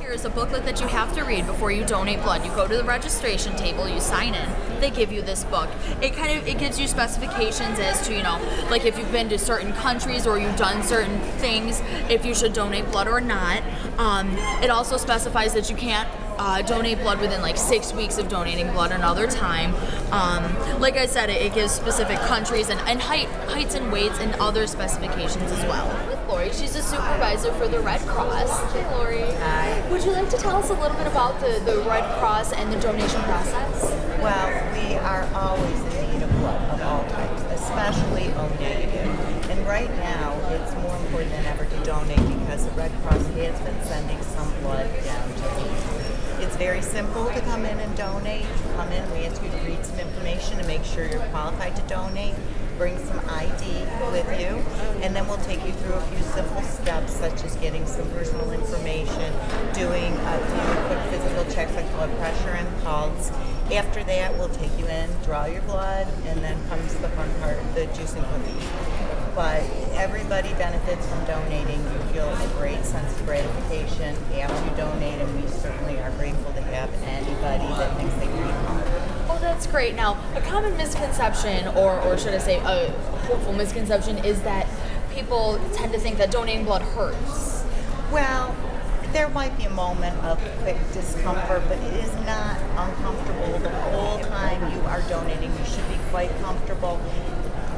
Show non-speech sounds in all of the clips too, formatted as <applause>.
Here's a booklet that you have to read before you donate blood. You go to the registration table, you sign in. They give you this book. It kind of it gives you specifications as to, you know, like if you've been to certain countries or you've done certain things, if you should donate blood or not. Um, it also specifies that you can't uh, donate blood within like six weeks of donating blood another time. Um, like I said, it, it gives specific countries and, and height, heights and weights and other specifications as well. With Lori, she's a supervisor for the Red Cross. Hey, Lori. Hi. Would you like to tell us a little bit about the, the Red Cross and the donation process? Well, we are always in need of blood of all types, especially O negative. And right now, it's more important than ever to donate because the Red Cross has been sending some blood down to Haiti. It's very simple to come in and donate. Come in, we ask you to read some information to make sure you're qualified to donate. Bring some ID with you, and then we'll take you through a few simple steps, such as getting some personal information, doing a few quick physical checks like blood pressure and pulse. After that, we'll take you in, draw your blood, and then comes the fun part, the juice and cookies but everybody benefits from donating. You feel a great sense of gratification after you donate, and we certainly are grateful to have anybody that thinks they can. Oh, that's great. Now, a common misconception, or, or should I say, a hopeful misconception, is that people tend to think that donating blood hurts. Well, there might be a moment of quick discomfort, but it is not uncomfortable the whole time you are donating. You should be quite comfortable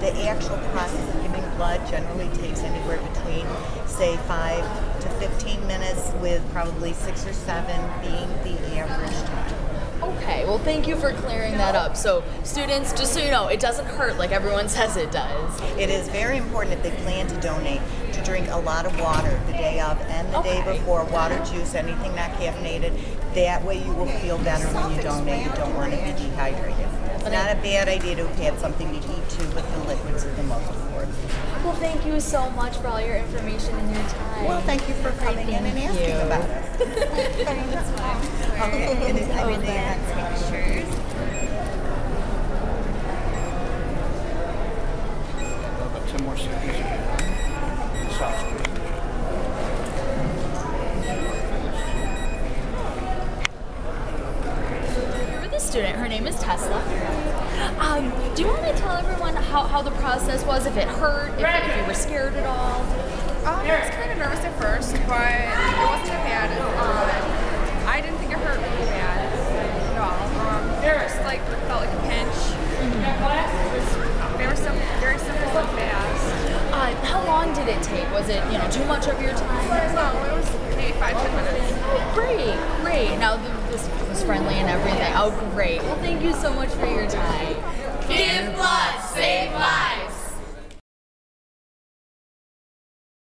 the actual process of giving blood generally takes anywhere between, say, 5 to 15 minutes, with probably 6 or 7 being the average time. Okay, well, thank you for clearing that up. So, students, just so you know, it doesn't hurt like everyone <laughs> says it does. It is very important if they plan to donate to drink a lot of water the day of and the Okay. day before. Water, juice, anything not caffeinated. That way you will feel better when you donate. You don't want to be dehydrated. It's not a bad idea to have had something to eat too, but the liquids are the most important. Well, thank you so much for all your information and your time. Well, thank you for coming in and asking you. about us. Okay, and it- I they have pictures. About 10 more seconds. You're the student. Her name is Tesla. Um, do you want to tell everyone how, how the process was? If it hurt, if, if you were scared at all? Um, I was kind of nervous at first, but it wasn't that bad. Um, I didn't think it hurt really bad at all. Um, it just like felt like a pinch. They were simple, very simple and fast. Uh, how long did it take? Was it you know too much of your time? No, it was maybe five, ten minutes. Great, great. Now this was friendly and everything. Oh, great. Well, thank you so much for your time.